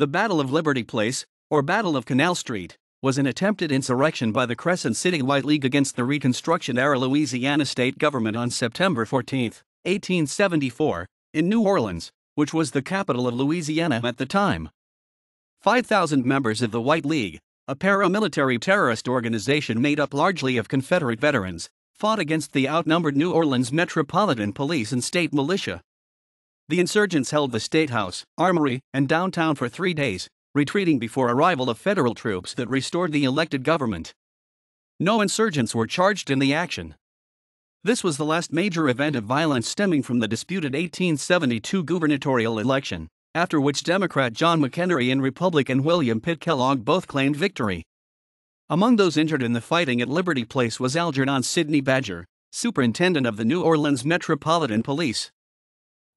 The Battle of Liberty Place, or Battle of Canal Street, was an attempted insurrection by the Crescent City White League against the Reconstruction era Louisiana state government on September 14, 1874, in New Orleans, which was the capital of Louisiana at the time. 5,000 members of the White League, a paramilitary terrorist organization made up largely of Confederate veterans, fought against the outnumbered New Orleans Metropolitan Police and state militia. The insurgents held the State House, Armory, and downtown for three days, retreating before arrival of federal troops that restored the elected government. No insurgents were charged in the action. This was the last major event of violence stemming from the disputed 1872 gubernatorial election, after which Democrat John McEnery and Republican William Pitt Kellogg both claimed victory. Among those injured in the fighting at Liberty Place was Algernon Sidney Badger, superintendent of the New Orleans Metropolitan Police.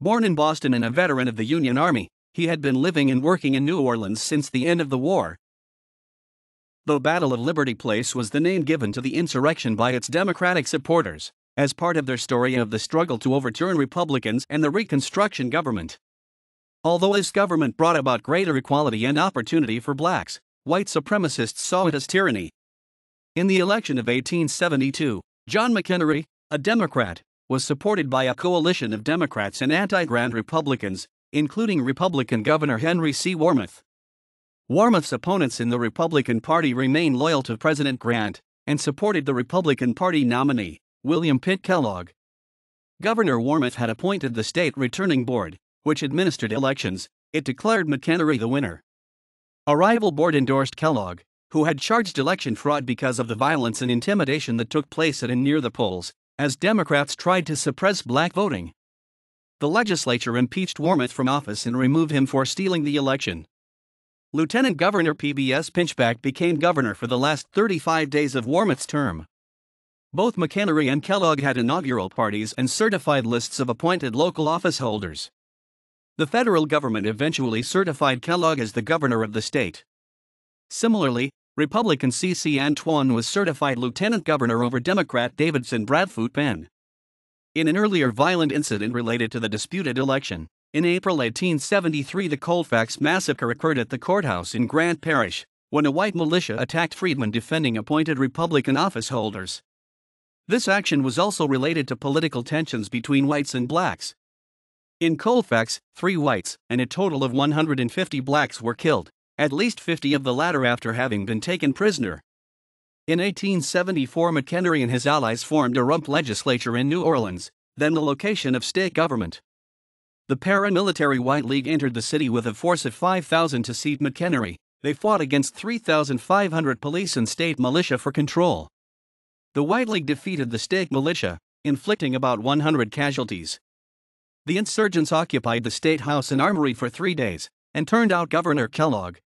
Born in Boston and a veteran of the Union Army, he had been living and working in New Orleans since the end of the war. The Battle of Liberty Place was the name given to the insurrection by its Democratic supporters, as part of their story of the struggle to overturn Republicans and the Reconstruction government. Although this government brought about greater equality and opportunity for blacks, white supremacists saw it as tyranny. In the election of 1872, John McEnery, a Democrat, was supported by a coalition of Democrats and anti Grant Republicans, including Republican Governor Henry C. Warmoth. Warmoth's opponents in the Republican Party remained loyal to President Grant and supported the Republican Party nominee, William Pitt Kellogg. Governor Warmoth had appointed the state returning board, which administered elections, it declared McEnery the winner. A rival board endorsed Kellogg, who had charged election fraud because of the violence and intimidation that took place at and near the polls, as Democrats tried to suppress black voting the legislature impeached Warmoth from office and removed him for stealing the election. Lieutenant Governor P.B.S. Pinchback became governor for the last 35 days of Warmoth's term. Both McEnery and Kellogg had inaugural parties and certified lists of appointed local office holders. The federal government eventually certified Kellogg as the governor of the state. Similarly, Republican C.C. Antoine was certified lieutenant governor over Democrat Davidson Bradfute Penn. In an earlier violent incident related to the disputed election, in April 1873, the Colfax massacre occurred at the courthouse in Grant Parish when a white militia attacked freedmen defending appointed Republican office holders. This action was also related to political tensions between whites and blacks. In Colfax, three whites and a total of 150 blacks were killed, at least 50 of the latter after having been taken prisoner. In 1874, McEnery and his allies formed a rump legislature in New Orleans, then the location of state government. The paramilitary White League entered the city with a force of 5,000 to seat McEnery. They fought against 3,500 police and state militia for control. The White League defeated the state militia, inflicting about 100 casualties. The insurgents occupied the state house and armory for three days and turned out Governor Kellogg,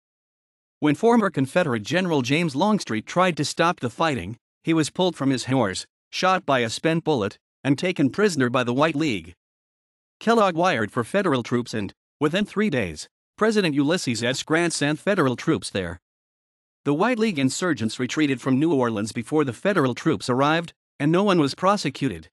when former Confederate General James Longstreet tried to stop the fighting, he was pulled from his horse, shot by a spent bullet, and taken prisoner by the White League. Kellogg wired for federal troops and, within three days, President Ulysses S. Grant sent federal troops there. The White League insurgents retreated from New Orleans before the federal troops arrived, and no one was prosecuted.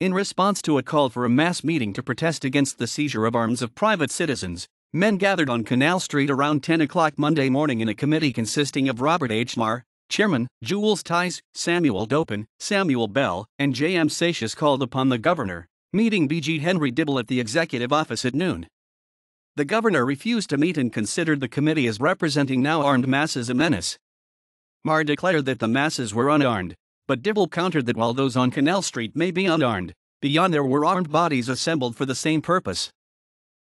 In response to a call for a mass meeting to protest against the seizure of arms of private citizens, Men gathered on Canal Street around 10 o'clock Monday morning in a committee consisting of Robert H. Marr, Chairman, Jules Tice, Samuel Dopin, Samuel Bell, and J. M. Satius called upon the governor, meeting B.G. Henry Dibble at the executive office at noon. The governor refused to meet and considered the committee as representing now armed masses a menace. Marr declared that the masses were unarmed, but Dibble countered that while those on Canal Street may be unarmed, beyond there were armed bodies assembled for the same purpose.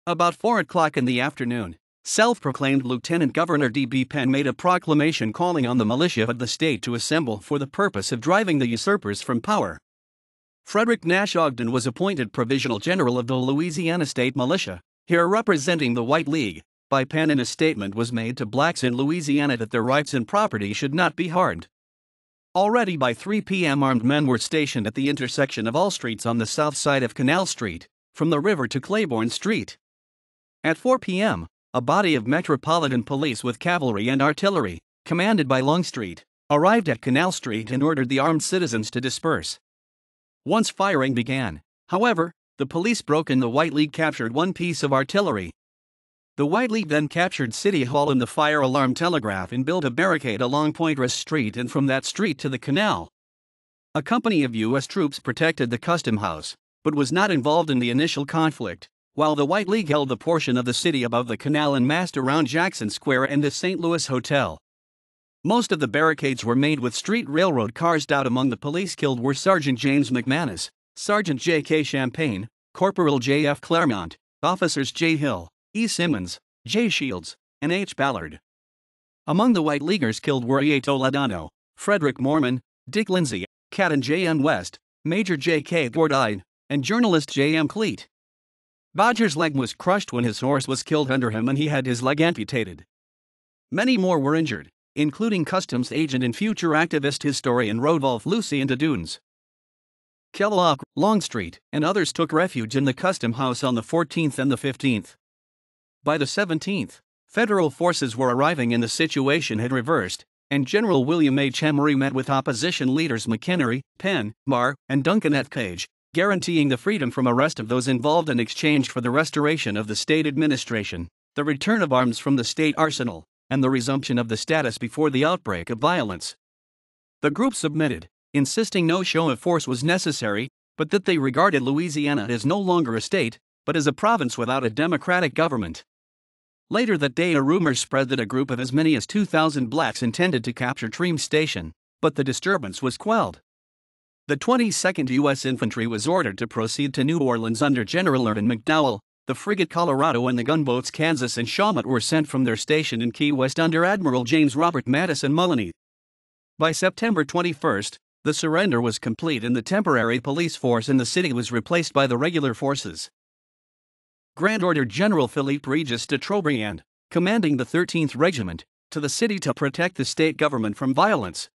About 4 o'clock in the afternoon, self proclaimed Lieutenant Governor D.B. Penn made a proclamation calling on the militia of the state to assemble for the purpose of driving the usurpers from power. Frederick Nash Ogden was appointed Provisional General of the Louisiana State Militia, here representing the White League. By Penn, and a statement was made to blacks in Louisiana that their rights and property should not be harmed. Already by 3 p.m., armed men were stationed at the intersection of all streets on the south side of Canal Street, from the river to Claiborne Street. At 4 p.m., a body of Metropolitan Police with cavalry and artillery, commanded by Longstreet, arrived at Canal Street and ordered the armed citizens to disperse. Once firing began, however, the police broke and the White League captured one piece of artillery. The White League then captured City Hall and the fire alarm telegraph and built a barricade along Poydras Street and from that street to the canal. A company of U.S. troops protected the Custom House, but was not involved in the initial conflict, while the White League held the portion of the city above the canal and massed around Jackson Square and the St. Louis Hotel. Most of the barricades were made with street railroad cars. Out among the police killed were Sergeant James McManus, Sergeant J.K. Champagne, Corporal J.F. Claremont, Officers J. Hill, E. Simmons, J. Shields, and H. Ballard. Among the White Leaguers killed were E. Ladano, Frederick Mormon, Dick Lindsay, Cat J. M. West, Major J. K. Gordine, and journalist J. M. Cleet. Badger's leg was crushed when his horse was killed under him and he had his leg amputated. Many more were injured, including customs agent and future activist historian Rodolphe Lucien Desdunes. Kellogg, Longstreet, and others took refuge in the custom house on the 14th and the 15th. By the 17th, federal forces were arriving and the situation had reversed, and General William H. Emory met with opposition leaders McEnery, Penn, Marr, and Duncan F. Gage, guaranteeing the freedom from arrest of those involved in exchange for the restoration of the state administration, the return of arms from the state arsenal, and the resumption of the status before the outbreak of violence. The group submitted, insisting no show of force was necessary, but that they regarded Louisiana as no longer a state, but as a province without a democratic government. Later that day, a rumor spread that a group of as many as 2,000 blacks intended to capture Treem Station, but the disturbance was quelled. The 22nd U.S. Infantry was ordered to proceed to New Orleans under General Irvin McDowell. The frigate Colorado and the gunboats Kansas and Shawmut were sent from their station in Key West under Admiral James Robert Madison Mullany. By September 21, the surrender was complete and the temporary police force in the city was replaced by the regular forces. Grant ordered General Philippe Regis de Trobriand, commanding the 13th Regiment, to the city to protect the state government from violence.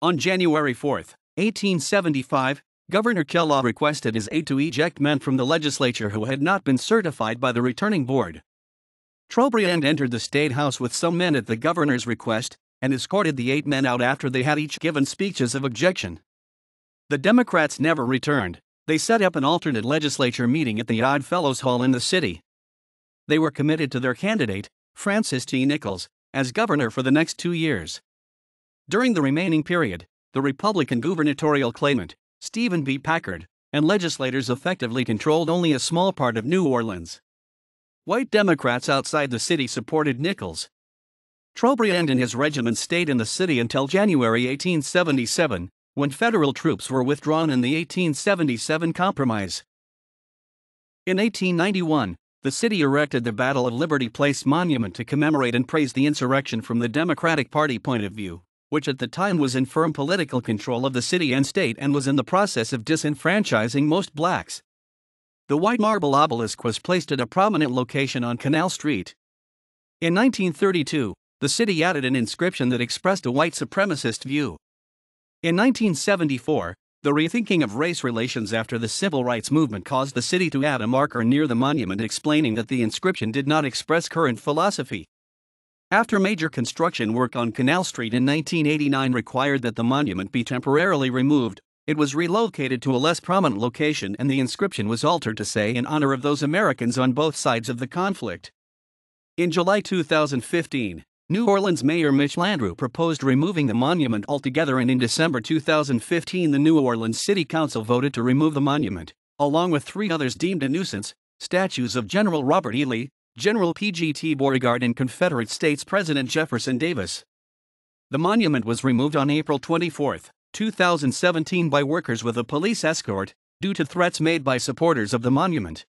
On January 4, 1875, Governor Kellogg requested his aide to eject men from the legislature who had not been certified by the returning board. Trobriand entered the state house with some men at the governor's request and escorted the eight men out after they had each given speeches of objection. The Democrats never returned, they set up an alternate legislature meeting at the Odd Fellows Hall in the city. They were committed to their candidate, Francis T. Nichols, as governor for the next two years. During the remaining period, the Republican gubernatorial claimant, Stephen B. Packard, and legislators effectively controlled only a small part of New Orleans. White Democrats outside the city supported Nichols. Trobriand and his regiment stayed in the city until January 1877, when federal troops were withdrawn in the 1877 Compromise. In 1891, the city erected the Battle of Liberty Place monument to commemorate and praise the insurrection from the Democratic Party point of view, which at the time was in firm political control of the city and state and was in the process of disenfranchising most blacks. The white marble obelisk was placed at a prominent location on Canal Street. In 1932, the city added an inscription that expressed a white supremacist view. In 1974, the rethinking of race relations after the civil rights movement caused the city to add a marker near the monument explaining that the inscription did not express current philosophy. After major construction work on Canal Street in 1989 required that the monument be temporarily removed, it was relocated to a less prominent location and the inscription was altered to say in honor of those Americans on both sides of the conflict. In July 2015, New Orleans Mayor Mitch Landrieu proposed removing the monument altogether, and in December 2015, the New Orleans City Council voted to remove the monument, along with three others deemed a nuisance statues of General Robert E. Lee, General P.G.T. Beauregard, and Confederate States President Jefferson Davis. The monument was removed on April 24, 2017, by workers with a police escort due to threats made by supporters of the monument.